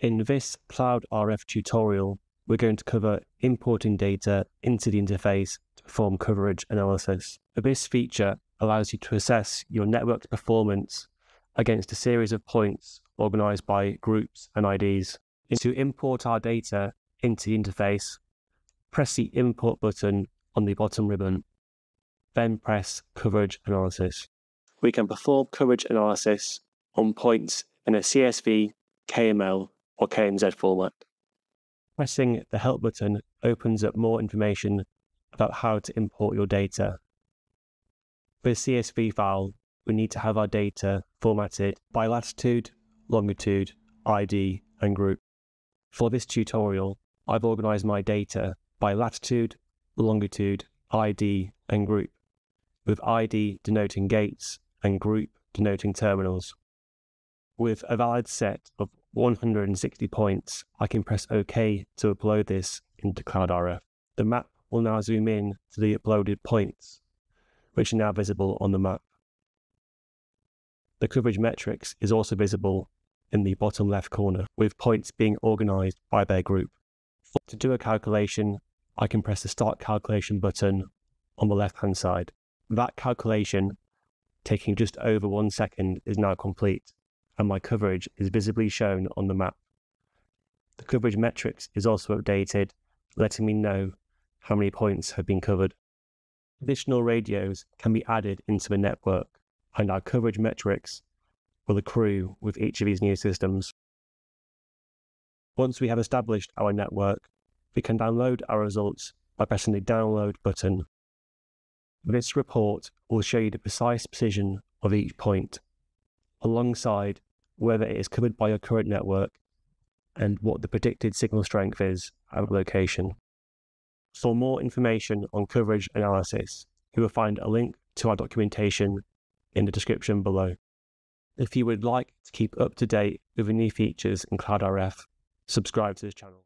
In this Cloud RF tutorial, we're going to cover importing data into the interface to perform coverage analysis. This feature allows you to assess your network's performance against a series of points organized by groups and IDs. To import our data into the interface, press the Import button on the bottom ribbon, then press Coverage Analysis. We can perform coverage analysis on points in a CSV, KML, or KMZ format. Pressing the Help button opens up more information about how to import your data. For a CSV file, we need to have our data formatted by latitude, longitude, ID, and group. For this tutorial, I've organized my data by latitude, longitude, ID, and group, with ID denoting gates and group denoting terminals. With a valid set of 160 points, I can press OK to upload this into CloudRF. The map will now zoom in to the uploaded points, which are now visible on the map. The coverage metrics is also visible in the bottom left corner, with points being organized by their group. To do a calculation, I can press the Start Calculation button on the left hand side. That calculation, taking just over one second, is now complete, and my coverage is visibly shown on the map. The coverage metrics is also updated, letting me know how many points have been covered. Additional radios can be added into the network, and our coverage metrics will accrue with each of these new systems. Once we have established our network, we can download our results by pressing the Download button. This report will show you the precise position of each point, alongside whether it is covered by your current network and what the predicted signal strength is at location. For more information on coverage analysis, you will find a link to our documentation in the description below. If you would like to keep up to date with the new features in CloudRF, subscribe to this channel.